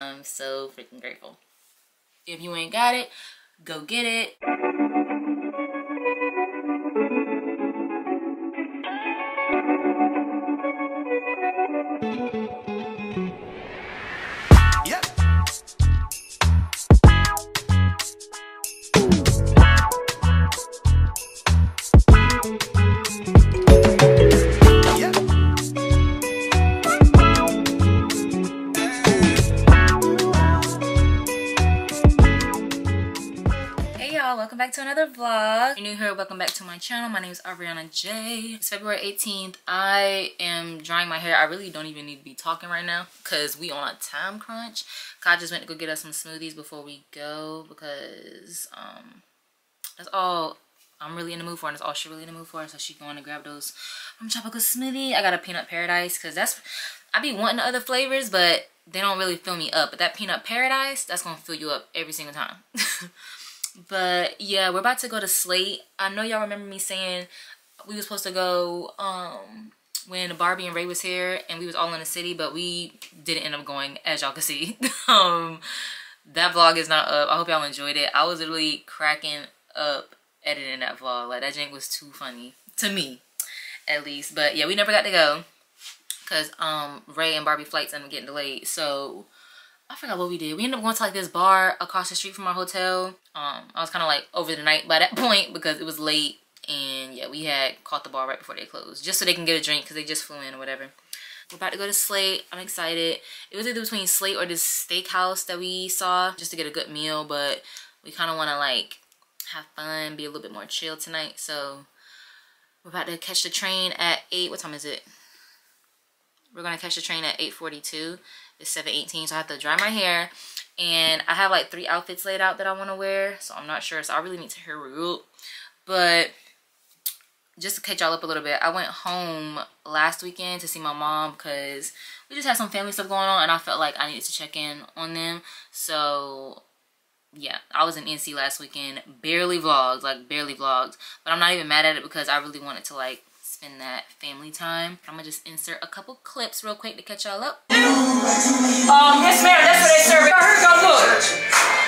I'm so freaking grateful. If you ain't got it, go get it. My channel. My name is Avriona J. It's february 18th i am drying my hair. I really don't even need to be talking right now because we on a time crunch. I just went to go get us some smoothies before we go because um that's all i'm really in the mood for and that's all she's really in the mood for. So she's going to grab those from tropical smoothie. I got a peanut paradise because that's i be wanting other flavors but they don't really fill me up. But that peanut paradise that's gonna fill you up every single time but yeah we're about to go to slate i know y'all remember me saying we were supposed to go um when barbie and ray was here and we was all in the city but we didn't end up going as y'all can see. Um that vlog is not up. I hope y'all enjoyed it. I was literally cracking up editing that vlog. Like that jank was too funny to me at least. But yeah we never got to go because um ray and barbie flights ended up getting delayed. So I forgot what we did. We ended up going to like this bar across the street from our hotel. Um, I was kind of like over the night by that point because it was late. And yeah, we had caught the bar right before they closed. Just so they can get a drink because they just flew in or whatever. We're about to go to Slate. I'm excited. It was either between Slate or this steakhouse that we saw just to get a good meal. But we kind of want to like have fun, be a little bit more chill tonight. So we're about to catch the train at 8. What time is it? We're going to catch the train at 8.42 it's 718 so I have to dry my hair. And I have like three outfits laid out that I want to wear so I'm not sure so I really need to hair regroup but just to catch y'all up a little bit I went home last weekend to see my mom because we just had some family stuff going on and I felt like I needed to check in on them. So yeah I was in NC last weekend barely vlogged like barely vlogged. But I'm not even mad at it because I really wanted to like spend that family time. I'm gonna just insert a couple clips real quick to catch y'all up. Um, yes ma'am, that's what they serve. Look.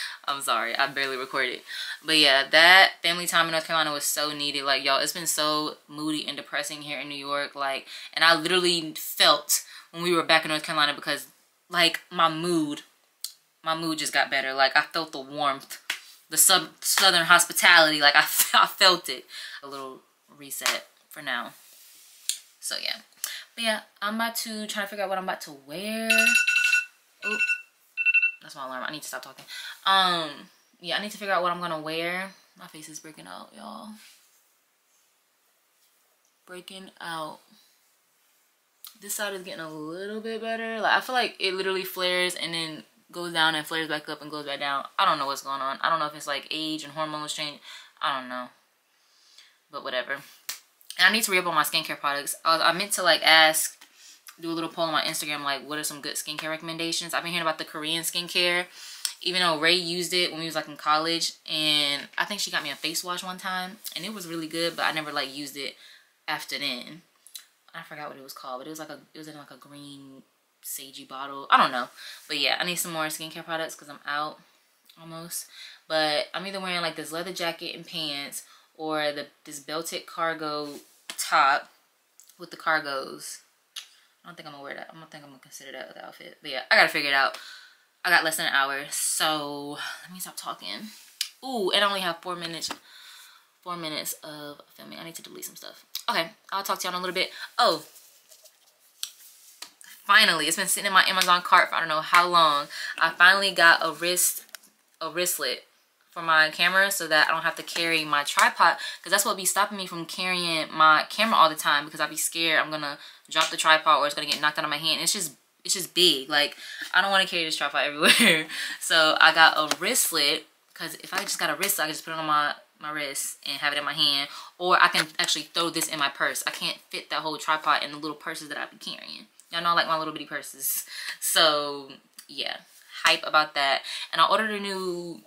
I'm sorry. I barely recorded. But yeah, that family time in North Carolina was so needed. Like, y'all, it's been so moody and depressing here in New York. Like, and I literally felt when we were back in North Carolina because, like, my mood, my mood just got better. Like, I felt the warmth, the sub southern hospitality. Like, I, I felt it. A little reset for now. So, yeah. But yeah, I'm about to try to figure out what I'm about to wear. That's my alarm. I need to stop talking. Um, yeah, I need to figure out what I'm gonna wear. My face is breaking out, y'all. breaking out. This side is getting a little bit better. Like I feel like it literally flares and then goes down and flares back up and goes back down. I don't know what's going on. I don't know if it's like age and hormones change. I don't know. But whatever. And I need to re-up on my skincare products. I, I meant to like ask, do a little poll on my Instagram, like what are some good skincare recommendations. I've been hearing about the Korean skincare. Even though Ray used it when we was like in college. And I think she got me a face wash one time. And it was really good, but I never like used it after then. I forgot what it was called, but it was like a, it was in like a green sagey bottle. I don't know. But yeah, I need some more skincare products because I'm out almost. But I'm either wearing like this leather jacket and pants or the this belted cargo top with the cargos. I don't think I'm gonna wear that. I don't think I'm gonna consider that with the outfit. But yeah, I gotta figure it out. I got less than an hour, so let me stop talking. Ooh, and I only have four minutes. Four minutes of filming. I need to delete some stuff. Okay, I'll talk to y'all in a little bit. Oh, finally, it's been sitting in my Amazon cart for I don't know how long. I finally got a wrist, a wristlet for my camera so that I don't have to carry my tripod because that's what be stopping me from carrying my camera all the time because I'd be scared I'm gonna drop the tripod or it's gonna get knocked out of my hand. It's just it's just big. Like I don't want to carry this tripod everywhere. so I got a wristlet because if I just got a wristlet, I can just put it on my my wrist and have it in my hand or I can actually throw this in my purse. I can't fit that whole tripod in the little purses that I be carrying. Y'all know I like my little bitty purses. So yeah, hype about that. And I ordered a new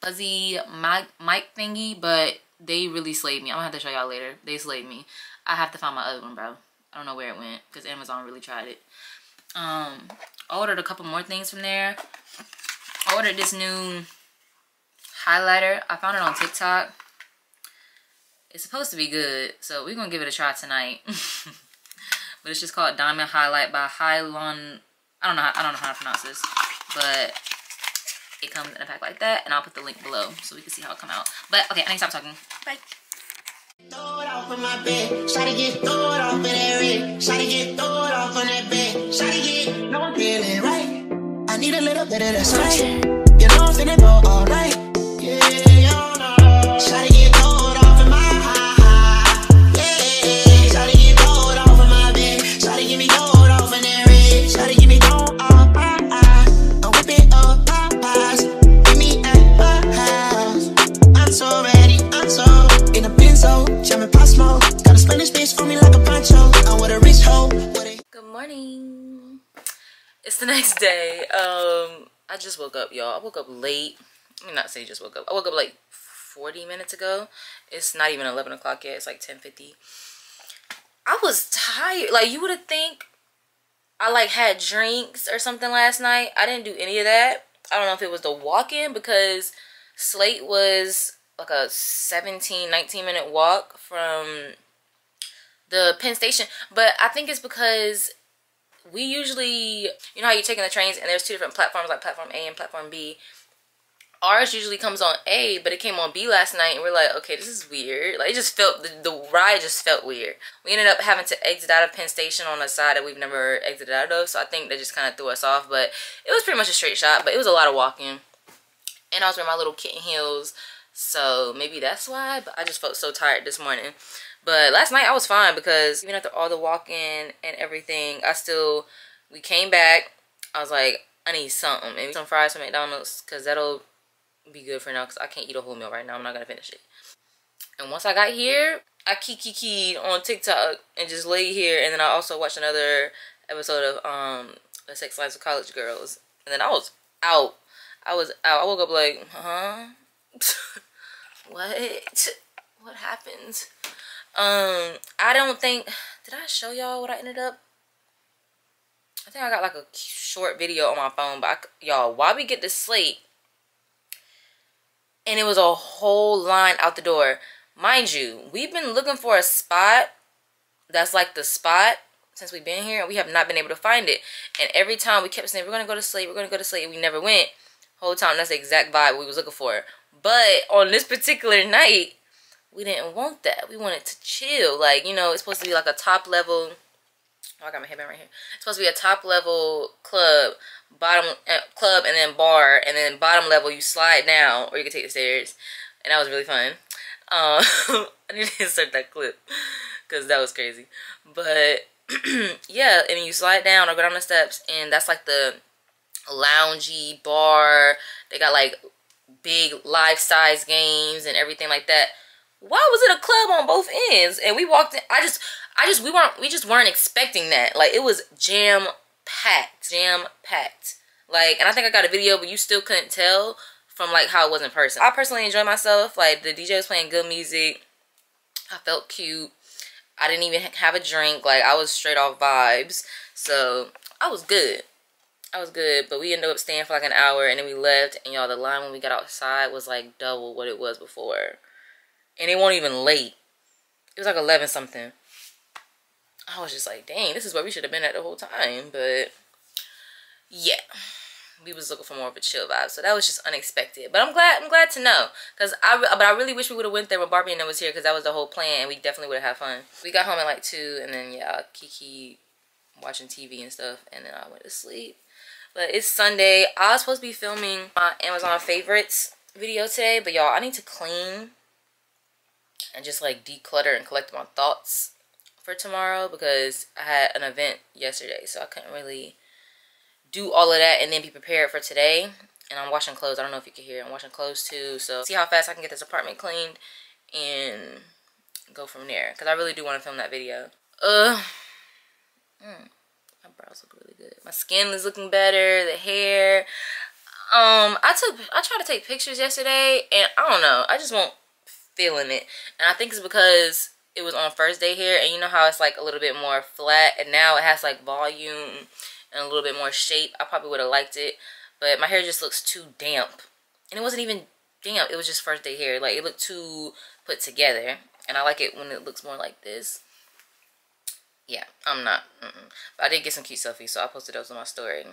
fuzzy mic, mic thingy, but they really slayed me. I'm gonna have to show y'all later. They slayed me. I have to find my other one, bro. I don't know where it went because Amazon really tried it. Um, I ordered a couple more things from there. I ordered this new highlighter. I found it on TikTok. It's supposed to be good, so we're gonna give it a try tonight. but it's just called Diamond Highlight by Hylon. I don't know. How, I don't know how to pronounce this, but it comes in a pack like that, and I'll put the link below so we can see how it come out. But okay, I need to stop talking. Bye. Throw it off of my bed. Shawty get throw it off of that red. Shawty get throw it off on that bed. Shawty get no I'm feeling right. I need a little bit of that spice. You know I'm finna go all night. Yeah, you know. Shawty get Next day. Um, I just woke up, y'all. I woke up late. Let me not say just woke up. I woke up like 40 minutes ago. It's not even 11 o'clock yet. It's like 10.50. I was tired. Like, you would have think I like had drinks or something last night. I didn't do any of that. I don't know if it was the walk-in because Slate was like a 17, 19 minute walk from the Penn Station. But I think it's because we usually, you know how you're taking the trains and there's two different platforms like platform A and platform B. Ours usually comes on A, but it came on B last night, and we're like, okay, this is weird. Like, it just felt, the, the ride just felt weird. We ended up having to exit out of Penn Station on a side that we've never exited out of, so I think that just kind of threw us off, but it was pretty much a straight shot, but it was a lot of walking. And I was wearing my little kitten heels, so maybe that's why, but I just felt so tired this morning. But last night I was fine because even after all the walking and everything, I still, we came back. I was like, I need something. Maybe some fries from McDonald's because that'll be good for now because I can't eat a whole meal right now. I'm not going to finish it. And once I got here, I kiki on TikTok and just lay here. And then I also watched another episode of um The Sex Lives of College Girls. And then I was out. I was out. I woke up like, huh? what? What happened? Um, I don't think, did I show y'all what I ended up? I think I got like a short video on my phone, but y'all, why we get to slate? And it was a whole line out the door. Mind you, we've been looking for a spot that's like the spot since we've been here. And we have not been able to find it. And every time we kept saying, we're going to go to slate, we're going to go to slate. We never went. Whole time, that's the exact vibe we was looking for. But on this particular night, we didn't want that. We wanted to chill. Like, you know, it's supposed to be like a top level. Oh, I got my headband right here. It's supposed to be a top level club, bottom uh, club, and then bar, and then bottom level you slide down, or you can take the stairs. And that was really fun. Um, I need to insert that clip. because that was crazy. But yeah, and you slide down or go down the steps, and that's like the loungy bar. They got like big life size games and everything like that. Why was it a club on both ends? And we walked in. I just, I just, we weren't, we just weren't expecting that. Like it was jam packed, jam packed. Like, and I think I got a video, but you still couldn't tell from like how it was in person. I personally enjoyed myself. Like the DJ was playing good music. I felt cute. I didn't even have a drink. Like I was straight off vibes. So I was good. I was good. But we ended up staying for like an hour and then we left. And y'all, the line when we got outside was like double what it was before. And it wasn't even late. It was like 11 something. I was just like, dang, this is where we should have been at the whole time. But yeah. We was looking for more of a chill vibe. So that was just unexpected. But i'm glad i'm glad to know. Because i but i really wish we would have went there when barbie and I was here because that was the whole plan and we definitely would have had fun. We got home at like two and then yeah kiki watching tv and stuff and then i went to sleep. But it's sunday. I was supposed to be filming my amazon favorites video today but y'all i need to clean and just like declutter and collect my thoughts for tomorrow because i had an event yesterday so i couldn't really do all of that and then be prepared for today. And I'm washing clothes. I don't know if you can hear. I'm washing clothes too. So see how fast I can get this apartment cleaned and go from there. Because I really do want to film that video. Uh, mm, my brows look really good. My skin is looking better. The hair. Um, I took, I tried to take pictures yesterday and I don't know. I just won't feeling it. And I think it's because it was on first day hair and you know how it's like a little bit more flat and now it has like volume and a little bit more shape, I probably would have liked it. But my hair just looks too damp. And it wasn't even damp. It was just first day hair. Like, it looked too put together. And I like it when it looks more like this. Yeah, I'm not. Mm -mm. But I did get some cute selfies, so I posted those on my story.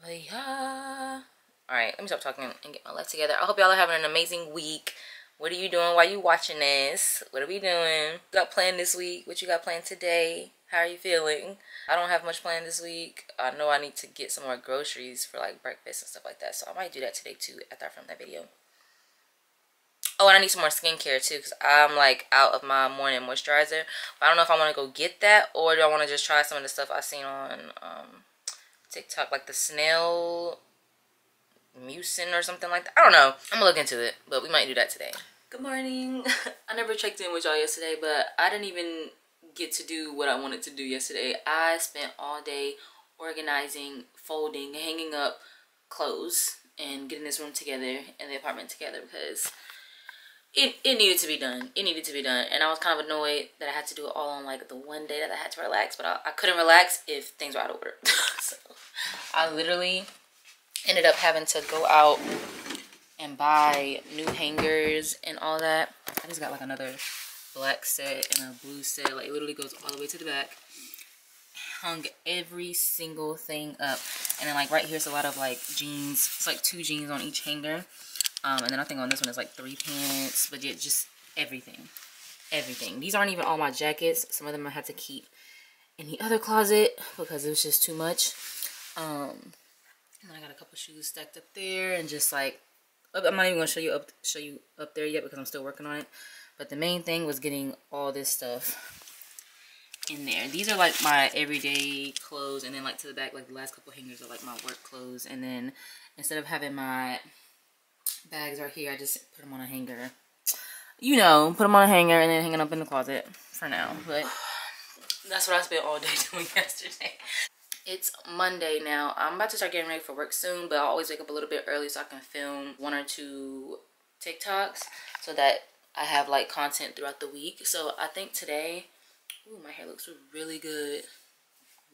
But yeah. Alright, let me stop talking and get my life together. I hope y'all are having an amazing week. What are you doing while you watching this? What are we doing? What got planned this week? What you got planned today? How are you feeling? I don't have much planned this week. I know I need to get some more groceries for like breakfast and stuff like that. So I might do that today too after I film that video. Oh, and I need some more skincare too because I'm like out of my morning moisturizer. But I don't know if I want to go get that or do I want to just try some of the stuff I've seen on um, TikTok. Like the snail mucin or something like that. I don't know. I'm to look into it. But we might do that today. Good morning. I never checked in with y'all yesterday. But I didn't even get to do what I wanted to do yesterday. I spent all day organizing, folding, hanging up clothes and getting this room together and the apartment together because it, it needed to be done. It needed to be done. And I was kind of annoyed that I had to do it all on like the one day that I had to relax. But I, I couldn't relax if things were out of order. so I literally ended up having to go out and buy new hangers and all that. I just got like another black set and a blue set. Like it literally goes all the way to the back. Hung every single thing up. And then like right here is a lot of like jeans. It's like two jeans on each hanger. Um, and then I think on this one is like three pants. But yeah, just everything. Everything. These aren't even all my jackets. Some of them I had to keep in the other closet because it was just too much. Um, and I got a couple shoes stacked up there and just like I'm not even gonna show you up show you up there yet because I'm still working on it. But the main thing was getting all this stuff in there. These are like my everyday clothes. And then like to the back, like the last couple hangers are like my work clothes. And then instead of having my bags right here, I just put them on a hanger. You know, put them on a hanger and then hanging up in the closet for now. But that's what I spent all day doing yesterday. It's Monday now. I'm about to start getting ready for work soon, but I always wake up a little bit early so I can film one or two TikToks so that I have like content throughout the week. So I think today, ooh, my hair looks really good.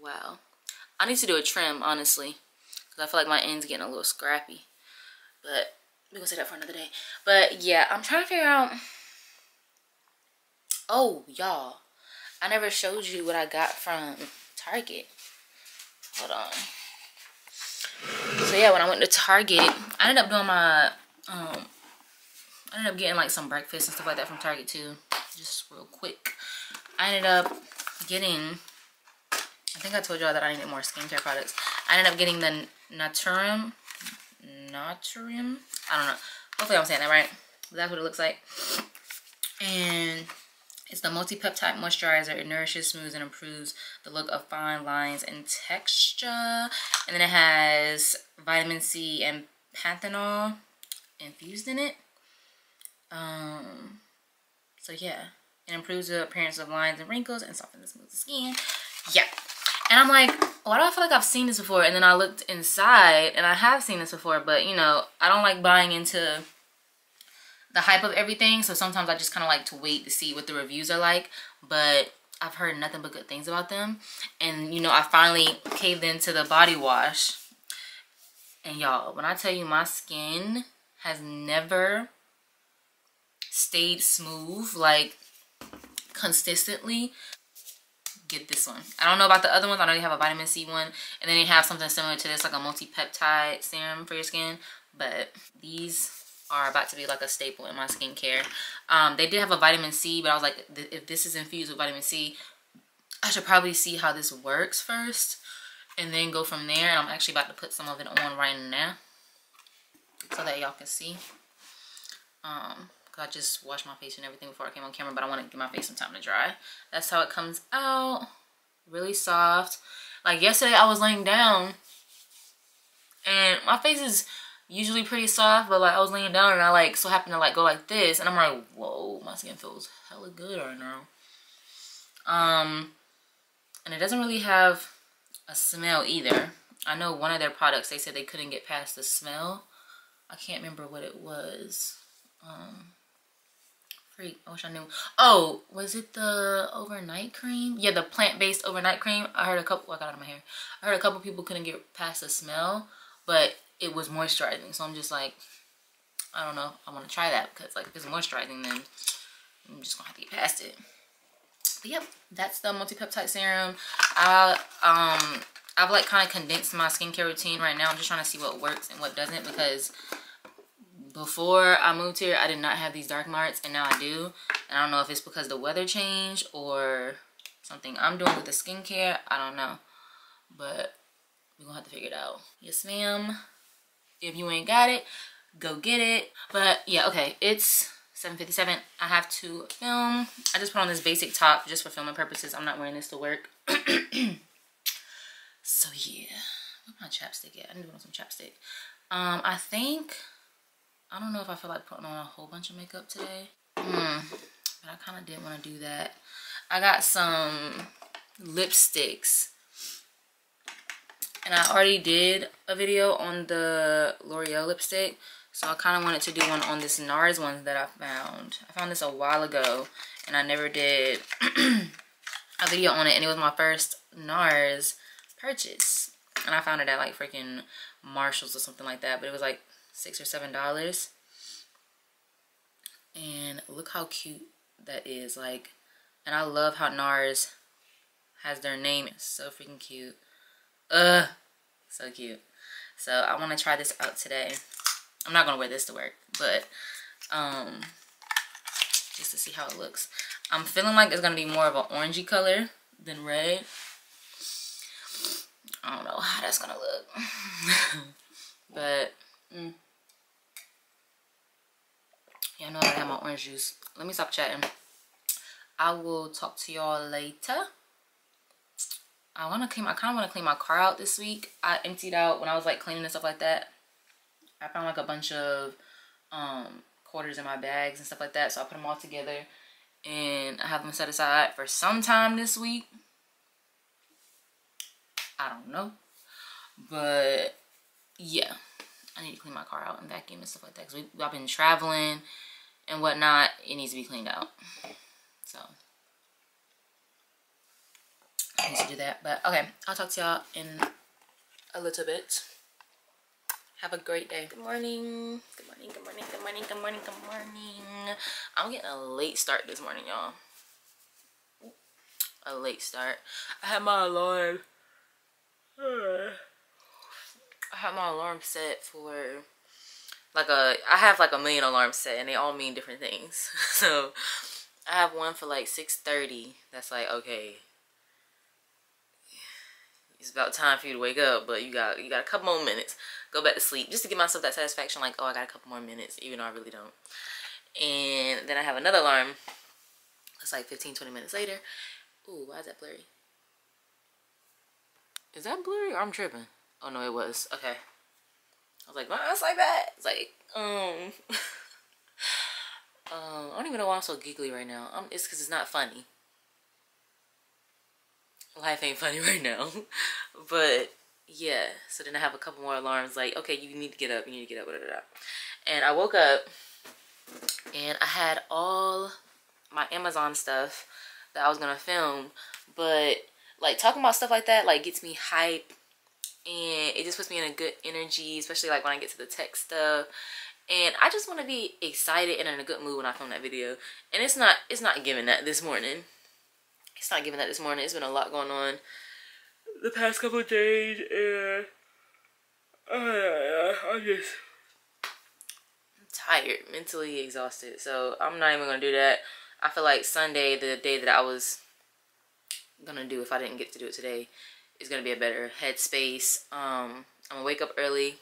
Wow. I need to do a trim, honestly. Because I feel like my end's getting a little scrappy. But we're going to say that for another day. But yeah, I'm trying to figure out... Oh, y'all. I never showed you what I got from Target. Hold on. So yeah, when I went to Target, I ended up doing my um, I ended up getting like some breakfast and stuff like that from Target too. Just real quick. I ended up getting, I think I told y'all that I needed more skincare products. I ended up getting the Naturium, Naturium? I don't know. Hopefully I'm saying that right. That's what it looks like. And It's the multi-peptide moisturizer. It nourishes, smooths, and improves the look of fine lines and texture. And then it has vitamin C and panthenol infused in it. Um, so yeah, it improves the appearance of lines and wrinkles and softens and smooths the skin. Yeah. And I'm like, why do I feel like I've seen this before? And then I looked inside and I have seen this before, but you know, I don't like buying into the hype of everything. So sometimes I just kind of like to wait to see what the reviews are like. But I've heard nothing but good things about them. And you know, I finally caved into the body wash. And y'all, when I tell you my skin has never stayed smooth like consistently get this one i don't know about the other ones i know they have a vitamin c one and then they have something similar to this like a multi-peptide serum for your skin but these are about to be like a staple in my skincare um they did have a vitamin c but i was like if this is infused with vitamin c i should probably see how this works first and then go from there and i'm actually about to put some of it on right now so that y'all can see um I just washed my face and everything before I came on camera, but I want to give my face some time to dry. That's how it comes out. Really soft. Like yesterday I was laying down and my face is usually pretty soft, but like I was laying down and I like so happened to like go like this and I'm like, whoa, my skin feels hella good right now. Um, and it doesn't really have a smell either. I know one of their products, they said they couldn't get past the smell. I can't remember what it was. Um, freak. I wish I knew. Oh, was it the overnight cream? Yeah, the plant-based overnight cream. I heard a couple, I got out of my hair. I heard a couple people couldn't get past the smell, but it was moisturizing. So I'm just like, I don't know. I want to try that because like if it's moisturizing, then I'm just gonna have to get past it. But yep, that's the multi-peptide serum. I um I've like kind of condensed my skincare routine right now. I'm just trying to see what works and what doesn't because before I moved here, I did not have these dark marks, and now I do. And I don't know if it's because the weather changed or something I'm doing with the skincare. I don't know. But we're to have to figure it out. Yes, ma'am. If you ain't got it, go get it. But yeah, okay. It's 7.57. I have to film. I just put on this basic top just for filming purposes. I'm not wearing this to work. so yeah. Where's my chapstick at? I need to put on some chapstick. Um, I think I don't know if I feel like putting on a whole bunch of makeup today. Mm, but I kind of didn't want to do that. I got some lipsticks. And I already did a video on the L'Oreal lipstick. So I kind of wanted to do one on this NARS one that I found. I found this a while ago. And I never did a video on it. And it was my first NARS purchase. And I found it at like freaking Marshalls or something like that. But it was like six or seven dollars and look how cute that is like and I love how NARS has their name it's so freaking cute uh so cute so I want to try this out today I'm not gonna wear this to work but um just to see how it looks I'm feeling like it's gonna be more of an orangey color than red I don't know how that's gonna look but mm. Yeah, I know I have my orange juice. Let me stop chatting. I will talk to y'all later. I want to clean. I kind of want to clean my car out this week. I emptied out when I was like cleaning and stuff like that. I found like a bunch of um, quarters in my bags and stuff like that. So I put them all together and I have them set aside for some time this week. I don't know, but yeah. I need to clean my car out and vacuum and stuff like that. Because I've been traveling and whatnot. It needs to be cleaned out. So. I need to do that. But okay. I'll talk to y'all in a little bit. Have a great day. Good morning. Good morning. Good morning. Good morning. Good morning. Good morning. I'm getting a late start this morning, y'all. A late start. I had my alarm. I have my alarm set for like a I have like a million alarms set and they all mean different things. so I have one for like 6:30 that's like okay it's about time for you to wake up but you got you got a couple more minutes go back to sleep just to give myself that satisfaction like oh I got a couple more minutes even though I really don't and then I have another alarm It's like 15, 20 minutes later. Ooh, why is that blurry? Is that blurry or I'm tripping? Oh no, it was. Okay. I was like, why it's like that? It's like, um, um, I don't even know why I'm so giggly right now. Um, it's because it's not funny. Life ain't funny right now. but yeah, so then I have a couple more alarms like, okay, you need to get up, you need to get up, blah, blah, blah. and I woke up and I had all my Amazon stuff that I was gonna film, but like talking about stuff like that like gets me hype and it just puts me in a good energy, especially like when I get to the tech stuff. And I just want to be excited and in a good mood when I film that video. And it's not it's not giving that this morning. It's not giving that this morning. It's been a lot going on the past couple days and uh, I'm just tired, mentally exhausted. So I'm not even gonna do that. I feel like Sunday, the day that I was gonna do if I didn't get to do it today, is gonna be a better headspace. Um, I'm gonna wake up early.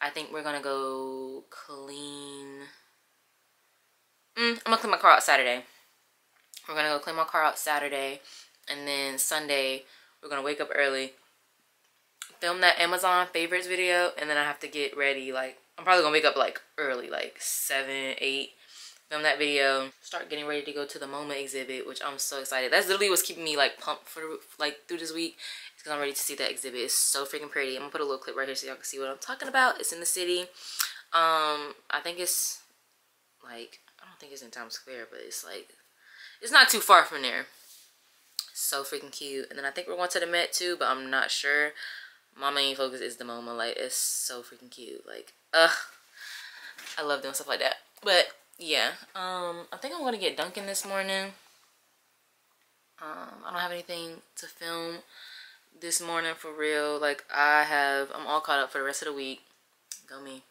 I think we're gonna go clean. Mm, I'm gonna clean my car out Saturday. We're gonna go clean my car out Saturday, and then Sunday we're gonna wake up early, film that Amazon favorites video, and then I have to get ready. Like I'm probably gonna wake up like early, like seven, eight. Film that video, start getting ready to go to the MoMA exhibit, which I'm so excited. That's literally what's keeping me like pumped for like through this week because I'm ready to see that exhibit. It's so freaking pretty. I'm gonna put a little clip right here so y'all can see what I'm talking about. It's in the city. Um, I think it's like I don't think it's in Times Square, but it's like it's not too far from there. So freaking cute. And then i think we're going to the met too but i'm not sure. My main focus is the moma. Like it's so freaking cute. Like ugh. I love doing stuff like that. But yeah. Um i think i'm gonna get dunkin this morning. Um i don't have anything to film this morning for real. Like i have i'm all caught up for the rest of the week. Go me.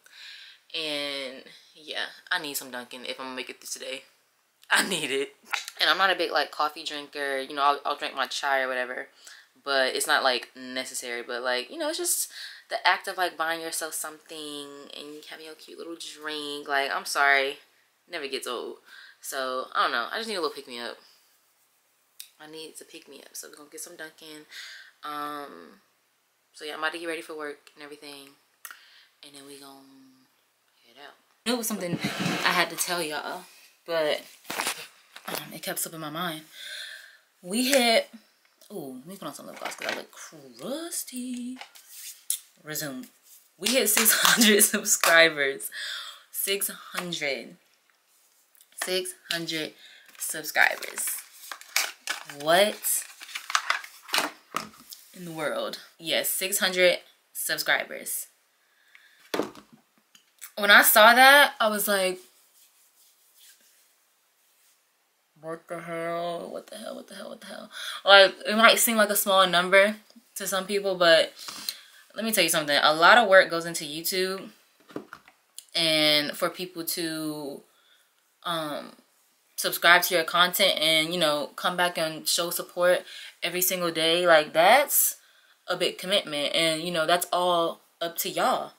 And yeah. I need some dunkin if i'm gonna make it through today I need it. And I'm not a big like coffee drinker. You know, I'll, I'll drink my chai or whatever. But it's not like necessary. But like, you know, it's just the act of like buying yourself something and having a cute little drink. Like, I'm sorry. Never gets old. So, I don't know. I just need a little pick-me-up. I need to pick me up. So we're gonna get some Dunkin'. Um so yeah, I'm about to get ready for work and everything. And then we gonna head out. It was something I had to tell y'all but um, it kept slipping my mind. We hit, oh, let me put on some lip gloss because I look crusty. Resume. We hit 600 subscribers. 600. 600 subscribers. What in the world? Yes, 600 subscribers. When I saw that, I was like, what the hell? What the hell? What the hell? What the hell? Like, it might seem like a small number to some people, but let me tell you something. A lot of work goes into YouTube. And for people to um, subscribe to your content and, you know, come back and show support every single day, like, that's a big commitment. And, you know, that's all up to y'all.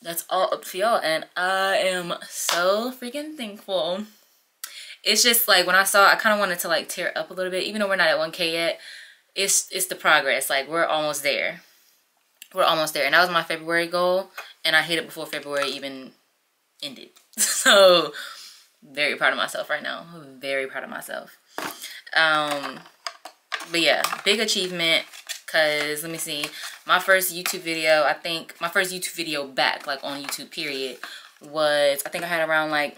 That's all up to y'all. And I am so freaking thankful it's just like when I saw I kind of wanted to like tear up a little bit. Even though we're not at 1k yet it's it's the progress. Like we're almost there. We're almost there. And that was my February goal. And I hit it before February even ended. So very proud of myself right now. Very proud of myself. Um but yeah big achievement. Because let me see. My first YouTube video I think my first YouTube video back like on YouTube period was I think I had around like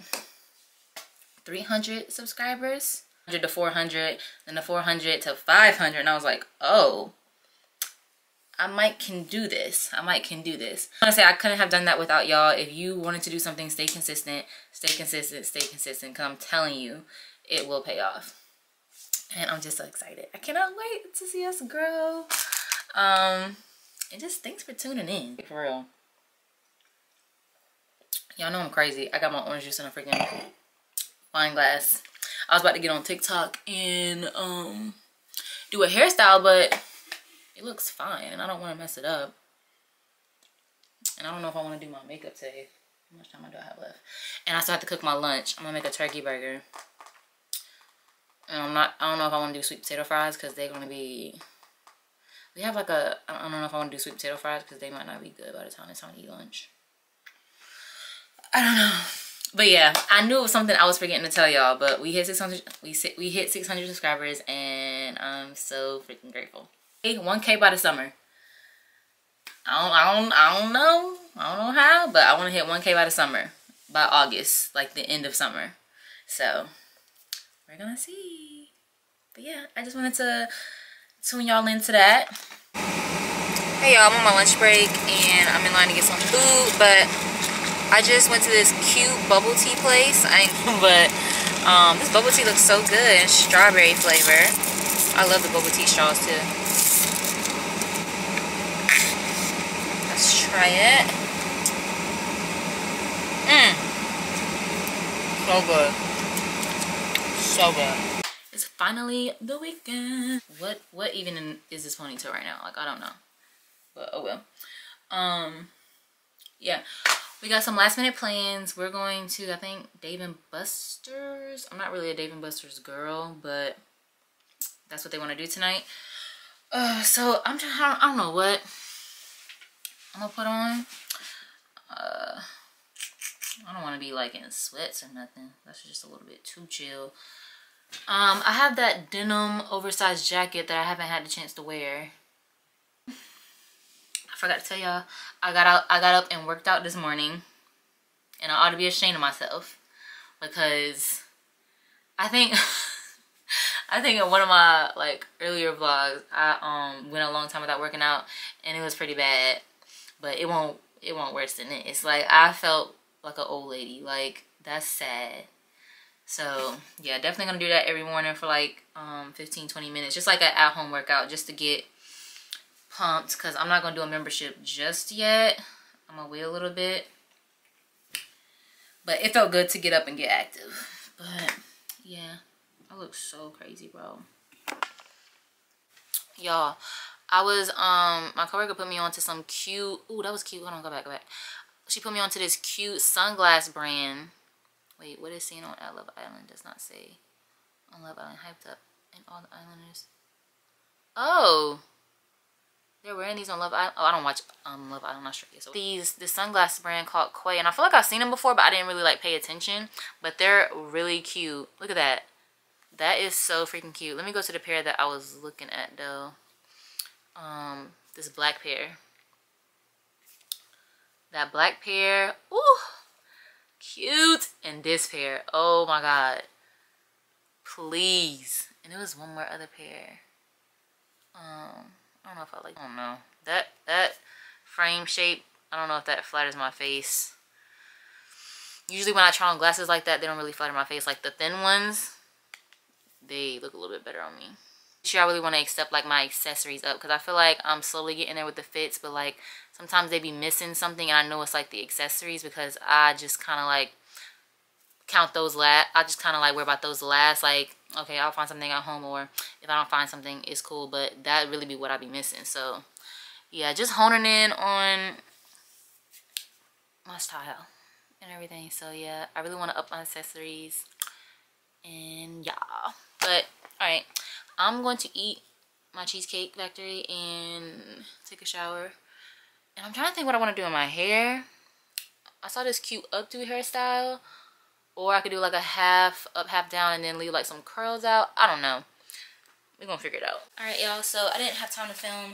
300 subscribers. 100 to 400 then the 400 to 500 and i was like oh i might can do this. I might can do this. I say i couldn't have done that without y'all. If you wanted to do something stay consistent. Stay consistent stay consistent because i'm telling you it will pay off. And i'm just so excited. I cannot wait to see us grow. Um and just thanks for tuning in. For real. Y'all know i'm crazy. I got my orange juice in a freaking wine glass. I was about to get on TikTok and um do a hairstyle, but it looks fine and I don't want to mess it up. And I don't know if I want to do my makeup today. How much time do I have left? And I still have to cook my lunch. I'm gonna make a turkey burger. And I'm not, I don't know if I want to do sweet potato fries because they're going to be, we have like a, I don't know if I want to do sweet potato fries because they might not be good by the time it's time to eat lunch. I don't know. But yeah, I knew it was something I was forgetting to tell y'all, but we hit 600, we, we hit 600 subscribers and I'm so freaking grateful. Hey, 1k by the summer. I don't, I don't, I don't know. I don't know how, but I want to hit 1K by the summer, by August, like the end of summer. So we're gonna see. But yeah, I just wanted to tune y'all into that. Hey y'all, I'm on my lunch break and I'm in line to get some food, but I just went to this cute bubble tea place. I but um, this bubble tea looks so good, strawberry flavor. I love the bubble tea straws too. Let's try it. Mmm. So good. So good. It's finally the weekend. What what even is this ponytail right now? Like I don't know. But oh well. Um yeah. We got some last minute plans. We're going to I think Dave and Buster's. I'm not really a Dave and Buster's girl, but that's what they want to do tonight. Uh so I'm just I don't know what I'm gonna put on. Uh, I don't want to be like in sweats or nothing. That's just a little bit too chill. Um, I have that denim oversized jacket that I haven't had the chance to wear. I forgot to tell y'all, I got out, I got up and worked out this morning, and I ought to be ashamed of myself because I think. I think in one of my like earlier vlogs, I um went a long time without working out, and it was pretty bad but it won't it won't worse than it. It's like I felt like an old lady. Like that's sad. So yeah, definitely gonna do that every morning for like um 15 20 minutes. Just like an at-home workout just to get pumped because I'm not gonna do a membership just yet. I'm gonna wait a little bit. But it felt good to get up and get active. But yeah, I look so crazy, bro. Y'all, I was, um, my coworker put me on to some cute, ooh, that was cute. Hold on, go back, go back. She put me on to this cute sunglass brand. Wait, what is seen on I Love Island does not say. On Love Island, hyped up. And all the islanders. Oh. They're wearing these on Love Island. Oh, I don't watch um, Love Island Australia. So these, this sunglass brand called Quay. And I feel like I've seen them before, but I didn't really like pay attention. But they're really cute. Look at that. That is so freaking cute. Let me go to the pair that I was looking at though um, this black pair. That black pair, ooh, cute. And this pair, oh my God. Please. And there was one more other pair. Um, I don't know if I like, I don't know. That, that frame shape, I don't know if that flatters my face. Usually when I try on glasses like that, they don't really flatter my face. Like the thin ones, they look a little bit better on me year I really want to accept like my accessories up because I feel like I'm slowly getting there with the fits but like sometimes they be missing something and I know it's like the accessories because I just kind of like count those last I just kind of like worry about those last like okay I'll find something at home or if I don't find something it's cool but that really be what I be missing so yeah just honing in on my style and everything so yeah I really want to up my accessories and yeah but all right I'm going to eat my Cheesecake Factory and take a shower. And I'm trying to think what I want to do in my hair. I saw this cute updo hairstyle. Or I could do like a half up, half down, and then leave like some curls out. I don't know. We're to figure it out. Alright, y'all. So I didn't have time to film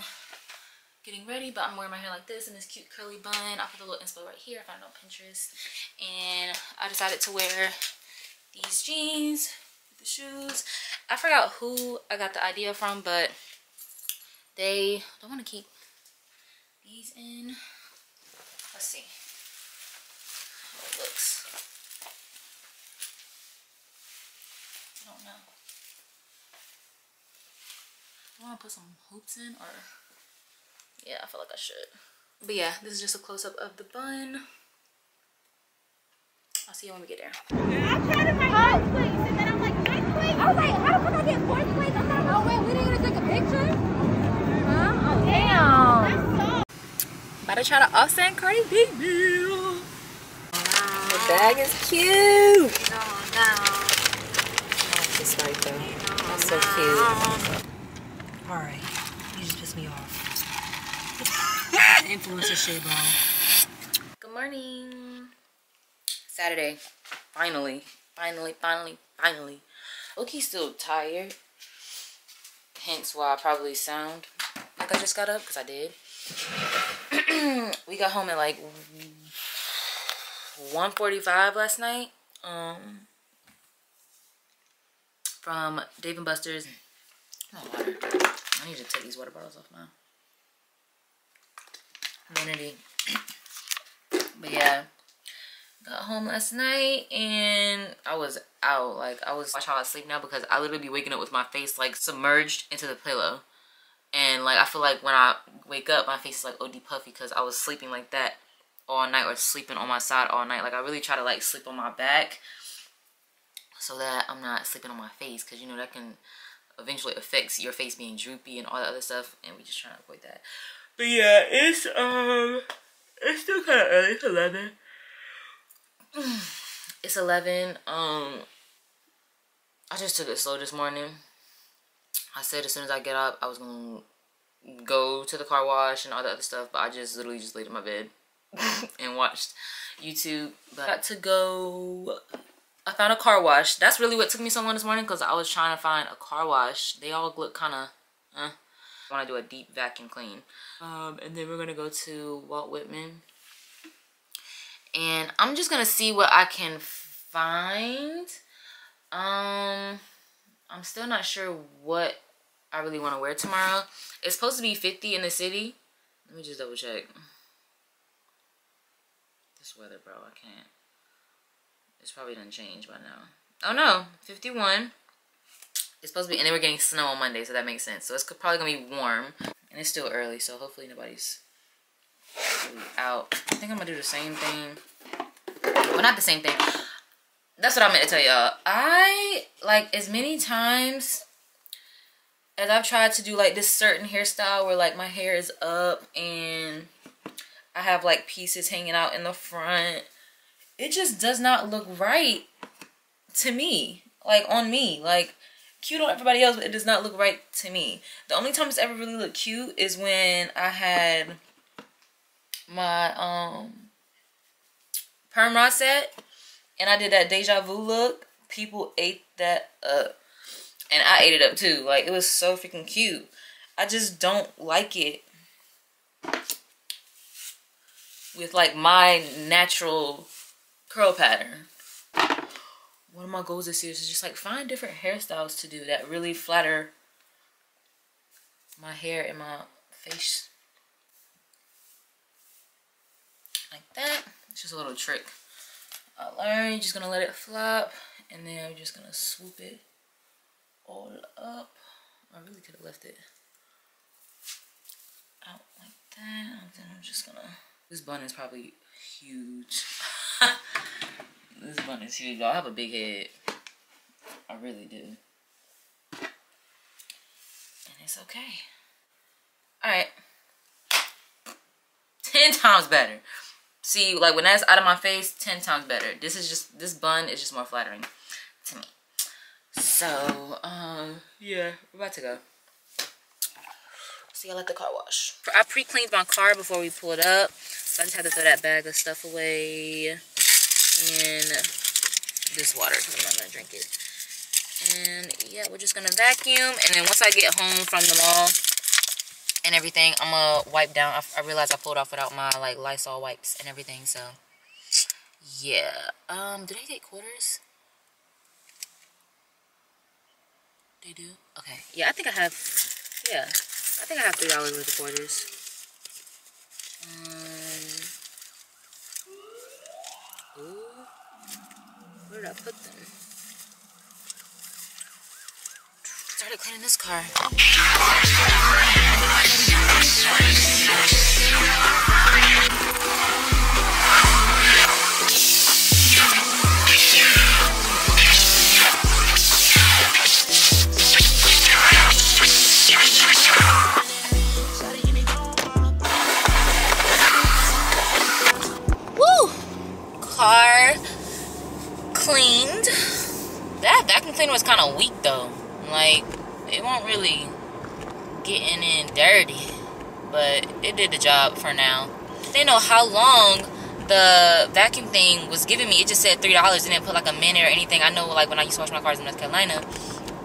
getting ready, but I'm wearing my hair like this in this cute curly bun. I put a little inspo right here. I found it on Pinterest. And I decided to wear these jeans with the shoes. I forgot who I got the idea from, but they don't want to keep these in. Let's see how it looks. I don't know. Do I want to put some hoops in or? Yeah, I feel like I should. But yeah, this is just a close-up of the bun. I'll see you when we get there. I tried to write place and then I'm like, I was like, how come I get fourth place? I thought, oh wait, we didn't even take a picture? Huh? Oh damn. About to try to offset Cardi B meal. The bag is cute. No, no. Oh, this right though. That's so cute. Alright. You just pissed me off. Influencer shit, bro. Good morning. Saturday. Finally. Finally, finally, finally. Loki's still tired. Hence why I probably sound like I just got up, because I did. we got home at like 1.45 last night. Um, from Dave & Buster's. water. I need to take these water bottles off now. Vanity. but yeah got home last night and I was out. Like I was watch how I sleep now because I literally be waking up with my face like submerged into the pillow. And like I feel like when I wake up my face is like OD puffy because I was sleeping like that all night or sleeping on my side all night. Like I really try to like sleep on my back so that I'm not sleeping on my face because you know that can eventually affects your face being droopy and all that other stuff and we just trying to avoid that. But yeah, it's um it's still kind of early. It's 11 it's 11 um i just took it slow this morning i said as soon as i get up i was gonna go to the car wash and all that other stuff but i just literally just laid in my bed and watched youtube but i got to go i found a car wash. That's really what took me so long this morning because i was trying to find a car wash. They all look kind of uh, I want to do a deep vacuum clean. Um and then we're gonna go to walt whitman. And I'm just gonna see what I can find. Um I'm still not sure what I really want to wear tomorrow. It's supposed to be 50 in the city. Let me just double check. This weather bro I can't it's probably done change by now oh no 51 it's supposed to be and then we're getting snow on Monday so that makes sense so it's probably gonna be warm and it's still early so hopefully nobody's out. I think I'm gonna do the same thing. Well, not the same thing. That's what I meant to tell y'all. I, like, as many times as I've tried to do, like, this certain hairstyle where, like, my hair is up and I have, like, pieces hanging out in the front. It just does not look right to me. Like, on me. Like, cute on everybody else, but it does not look right to me. The only time it's ever really looked cute is when I had my um perm rod set and I did that deja vu look, people ate that up. And I ate it up too. Like it was so freaking cute. I just don't like it with like my natural curl pattern. One of my goals this year is just like find different hairstyles to do that really flatter my hair and my face like that. It's just a little trick I learned. Just gonna let it flop and then I'm just gonna swoop it all up. I really could have left it out like that. And then I'm just gonna, this bun is probably huge. this bun is huge. I have a big head. I really do. And it's okay. Alright. 10 times better see like when that's out of my face 10 times better this is just this bun is just more flattering to me so um yeah we're about to go see y'all at the car wash i pre-cleaned my car before we pull it up so i just had to throw that bag of stuff away and this water because i'm not gonna drink it and yeah we're just gonna vacuum and then once i get home from the mall and everything. I'm gonna wipe down. I, I realized I pulled off without my like Lysol wipes and everything. So yeah. Um, do they take quarters? They do. Okay. Yeah, I think I have. Yeah, I think I have three dollars worth of quarters. Um. Did I put them? started cleaning this car. cleaned. That vacuum cleaner was kind of weak though. Like, it won't really getting in dirty, but it did the job for now. I didn't know how long the vacuum thing was giving me. It just said three dollars and didn't put like a minute or anything. I know like when I used to wash my cars in North Carolina,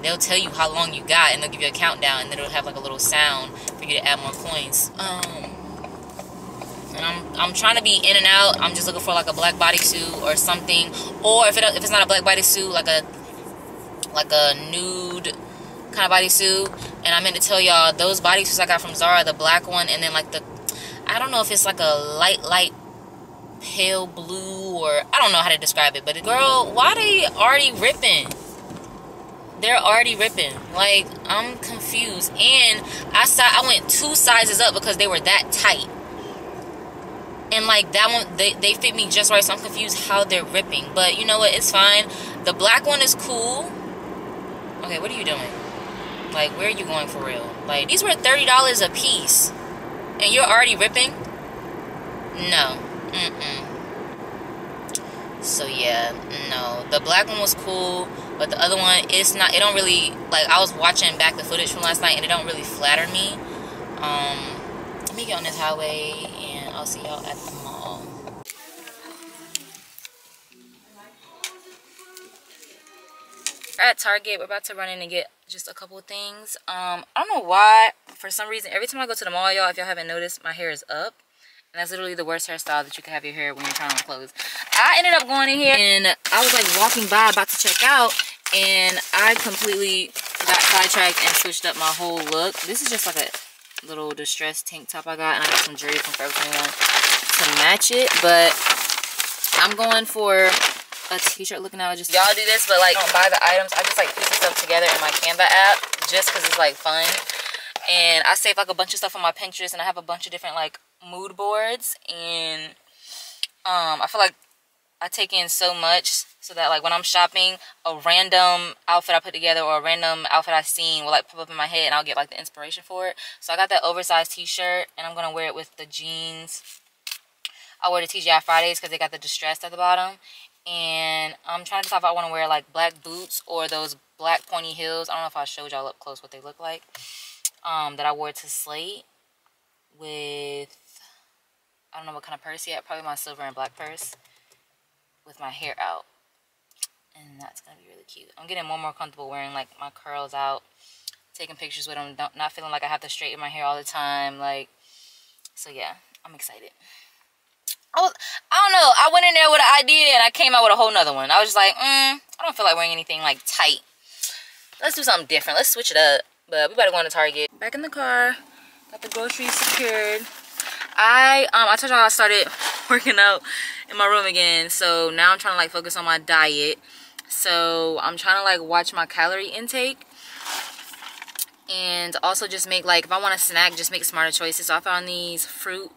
they'll tell you how long you got and they'll give you a countdown and then it'll have like a little sound for you to add more coins. Um, and I'm, I'm trying to be in and out. I'm just looking for like a black bodysuit or something. Or if, it, if it's not a black bodysuit, like a like a nude kind of bodysuit. And I meant to tell y'all, those bodysuits I got from Zara, the black one, and then like the, I don't know if it's like a light, light pale blue or, I don't know how to describe it. But girl, why they already ripping? They're already ripping. Like, I'm confused. And I saw, I went two sizes up because they were that tight and like that one they, they fit me just right so i'm confused how they're ripping. But you know what? It's fine. The black one is cool. Okay what are you doing? Like where are you going for real? Like these were $30 a piece. And you're already ripping? No. Mm-mm. so yeah no. The black one was cool but the other one it's not it don't really like i was watching back the footage from last night and it don't really flatter me. Um let me get on this highway and I'll see y'all at the mall. At Target. We're about to run in and get just a couple things. Um, I don't know why. For some reason, every time I go to the mall, y'all, if y'all haven't noticed, my hair is up. And that's literally the worst hairstyle that you can have your hair when you're trying on clothes. I ended up going in here and I was like walking by about to check out. And I completely got sidetracked and switched up my whole look. This is just like a little distressed tank top I got. And I got some jewelry from Forever 21 to match it. But I'm going for a t-shirt looking out. Just y'all do this, but like don't buy the items. I just like piece stuff together in my Canva app just because it's like fun. And I save like a bunch of stuff on my Pinterest and I have a bunch of different like mood boards. And um, I feel like I take in so much so that like when I'm shopping, a random outfit I put together or a random outfit I've seen will like pop up in my head and I'll get like the inspiration for it. So I got that oversized t-shirt and I'm gonna wear it with the jeans. I wear the TGI Fridays because they got the distressed at the bottom. And I'm trying to decide if I want to wear like black boots or those black pointy heels. I don't know if I showed y'all up close what they look like. Um, that I wore to Slate with, I don't know what kind of purse yet. Probably my silver and black purse with my hair out. And that's gonna be really cute. I'm getting more and more comfortable wearing like my curls out taking pictures with them not feeling like i have to straighten my hair all the time like so yeah i'm excited. I, was, I don't know i went in there with an idea and i came out with a whole nother one. I was just like mm, i don't feel like wearing anything like tight. Let's do something different. Let's switch it up but we better go into target. Back in the car got the groceries secured. I um I told y'all I started working out in my room again. So now I'm trying to like focus on my diet. So I'm trying to like watch my calorie intake. And also just make like if I want a snack, just make smarter choices. So I found these fruit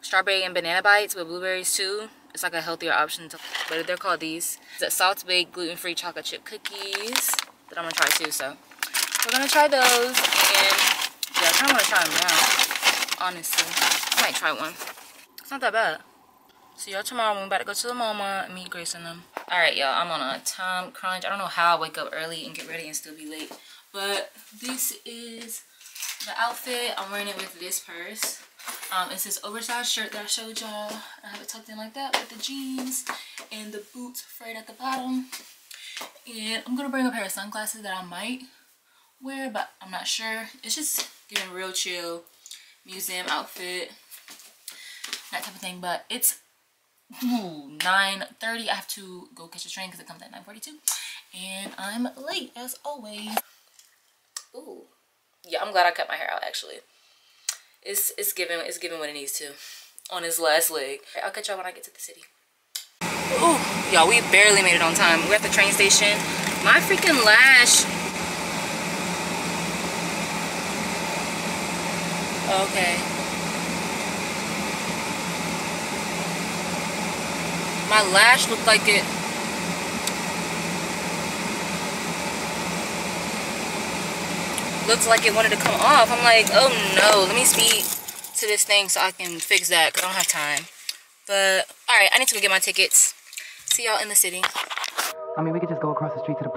strawberry and banana bites with blueberries too. It's like a healthier option to but they're called these. The salt baked gluten-free chocolate chip cookies that I'm gonna try too. So we're gonna try those and yeah, I kinda wanna try them now. Honestly. I might try one. It's not that bad. See y'all tomorrow when we're about to go to the MoMA and meet Grace and them. Alright, y'all. I'm on a time crunch. I don't know how I wake up early and get ready and still be late. But this is the outfit. I'm wearing it with this purse. Um, it's this oversized shirt that I showed y'all. I have it tucked in like that with the jeans and the boots frayed at the bottom. And I'm going to bring a pair of sunglasses that I might wear, but I'm not sure. It's just getting real chill museum outfit that type of thing but it's 9:30. I have to go catch a train because it comes at 9:42, and I'm late as always. Ooh, yeah, I'm glad I cut my hair out. Actually, it's it's giving it's giving what it needs to on his last leg. I'll catch y'all when I get to the city. Ooh, y'all, we barely made it on time. We're at the train station. My freaking lash. Okay. My lash looked like it looked like it wanted to come off. I'm like, oh no, let me speed to this thing so I can fix that because I don't have time. But, alright, I need to go get my tickets. See y'all in the city. I mean, we could just go across the street to the